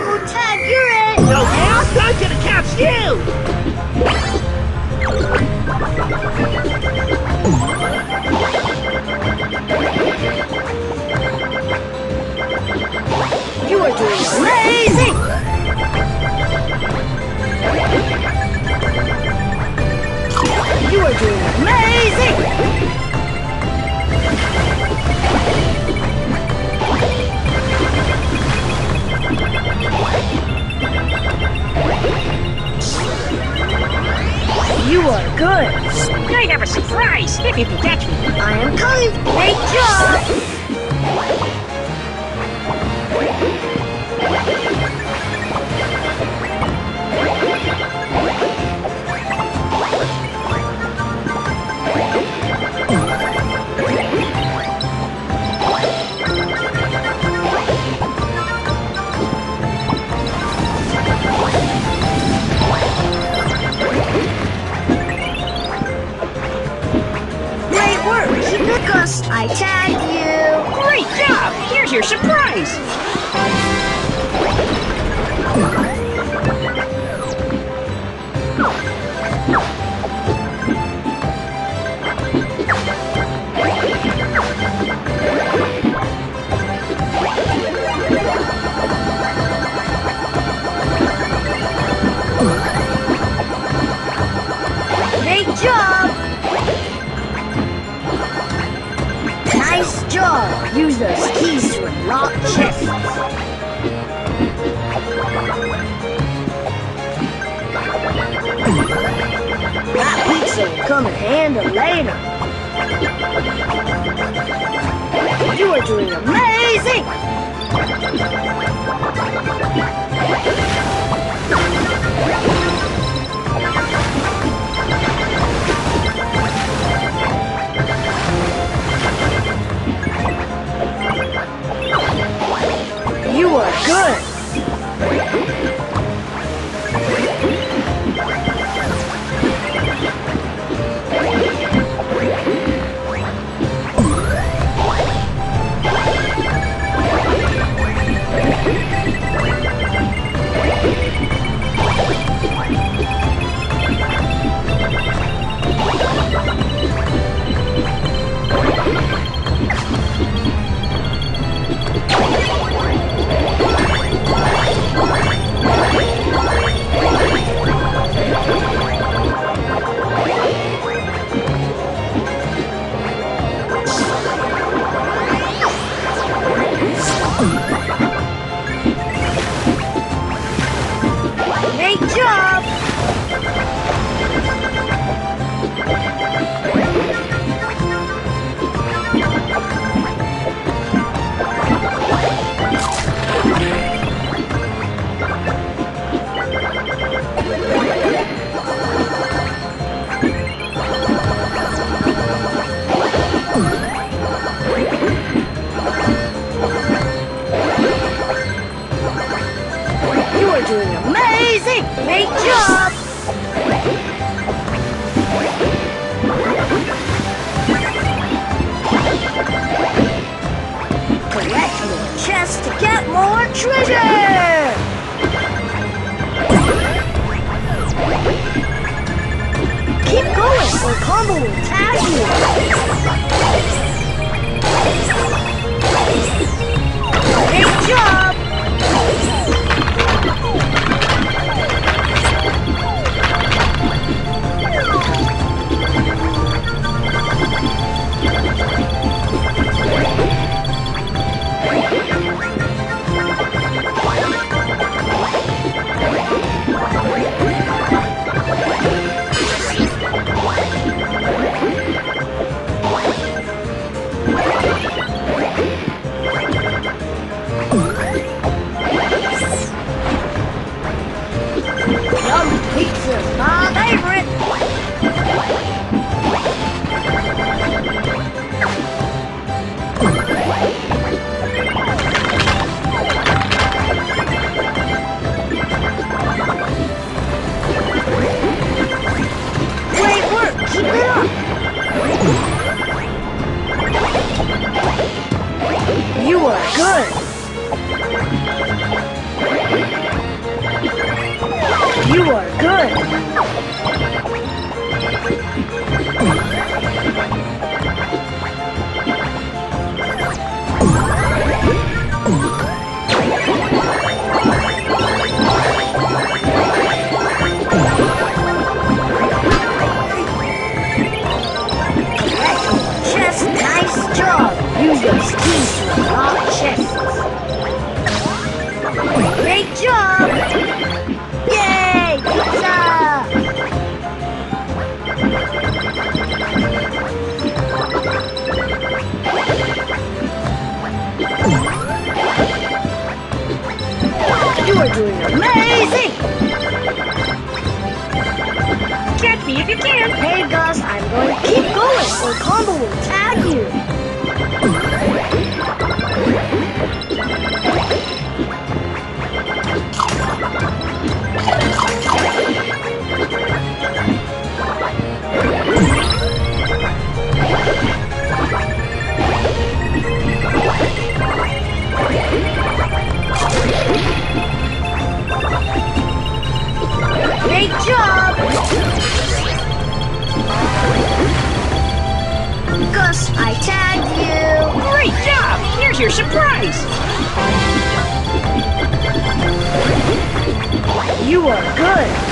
Combo tag, you're it! Oh yeah? I'm gonna catch you! You are doing amazing! You are doing amazing! Surprise if you can catch me. I am coming! Great job! I tagged you! Great job! Here's your surprise. Use those keys to unlock chests. That pizza will come in handy later. You are doing amazing! You treasure! Keep going or Combo will tag you! Great job! You are doing amazing! Catch me if you can. Hey Gus, I'm going to keep going or Combo will tag you. Your surprise. You are good.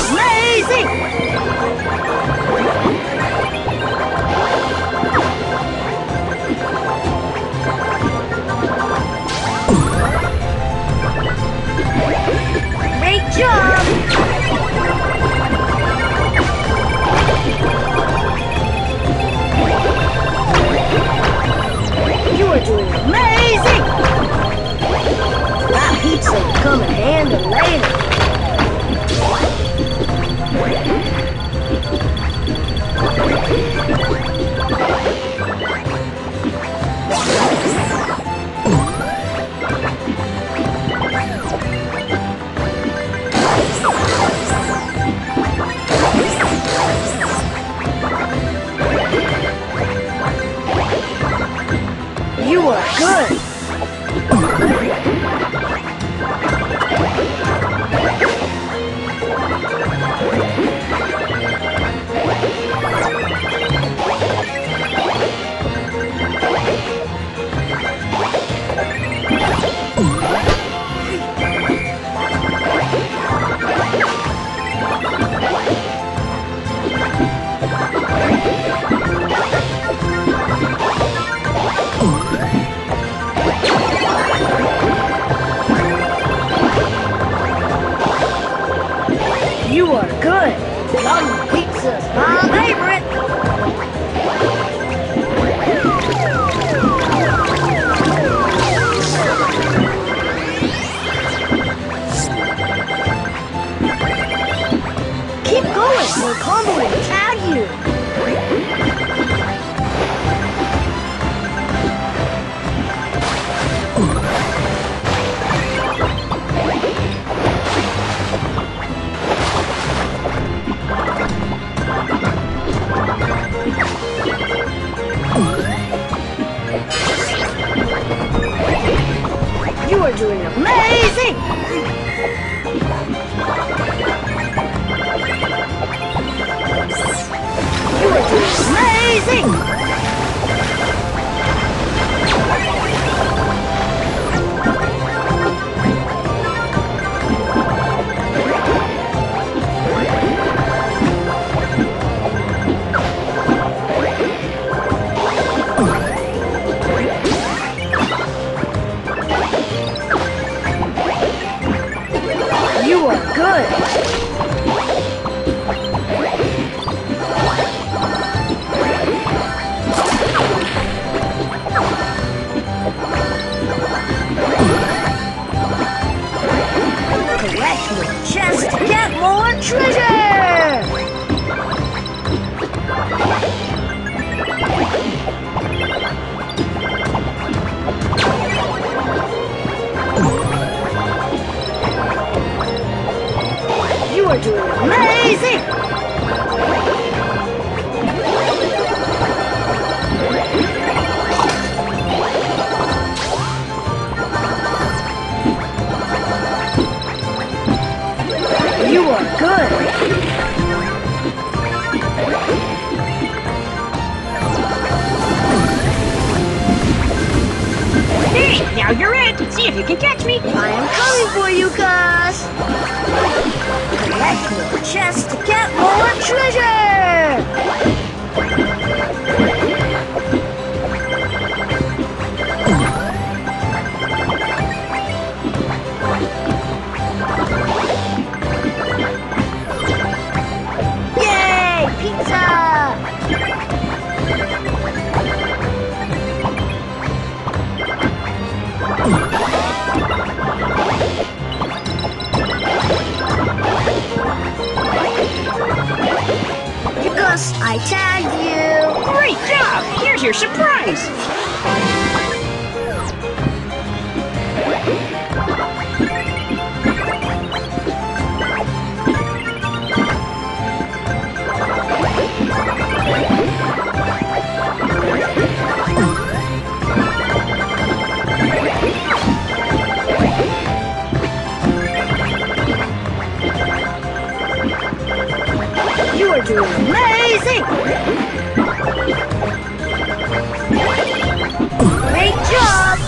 Amazing! Great job! You are doing amazing! That pizza will come in handy later. are doing amazing! You are doing amazing! Hey, now you're it. See if you can catch me. I am coming for you, Gus! Collect more chests to get more treasure! Gus, I tagged you! Great job. Here's your surprise. Amazing! Great job!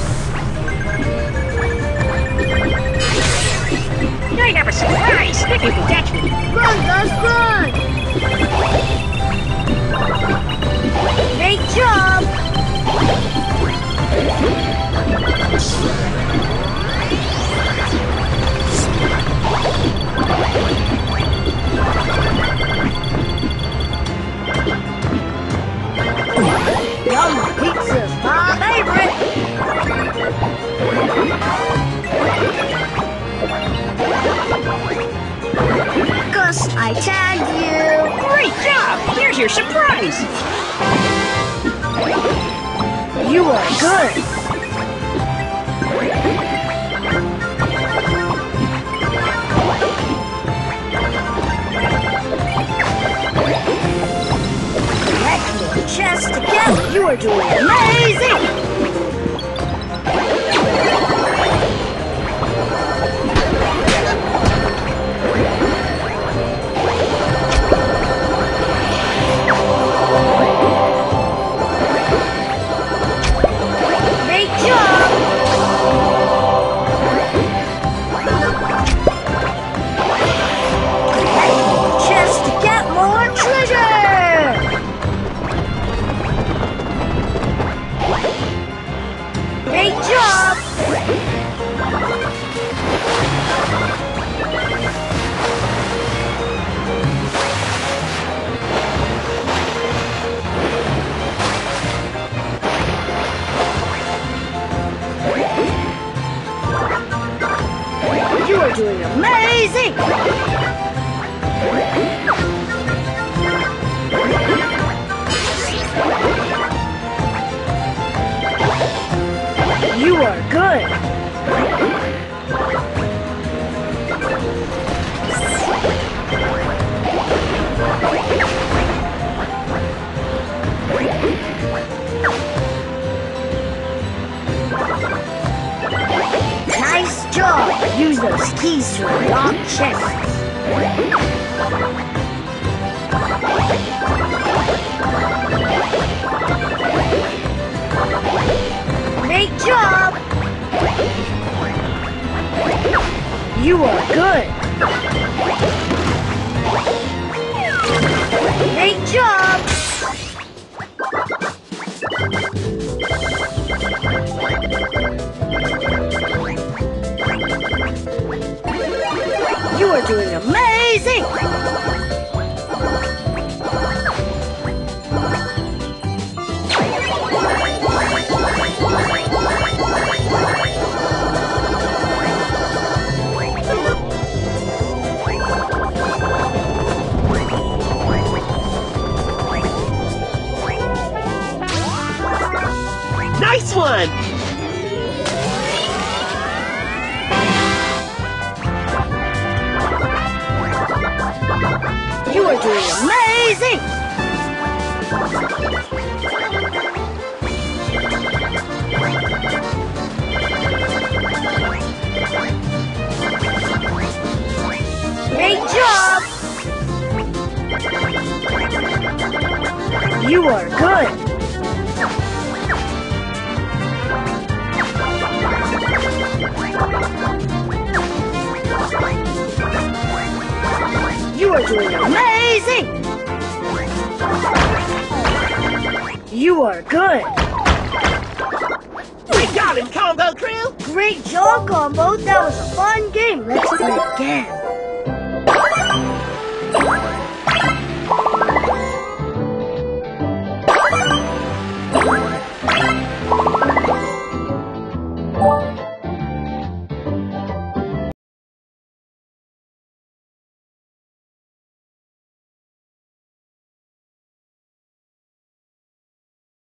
I have a surprise. If you can catch me. Run, Gus, run! Great job! Your surprise. You are good! Collect your chest together! You are doing You are good! Great job! You are doing amazing! You are good! We got him, Combo Crew! Great job, Combo! That was a fun game! Let's do it again!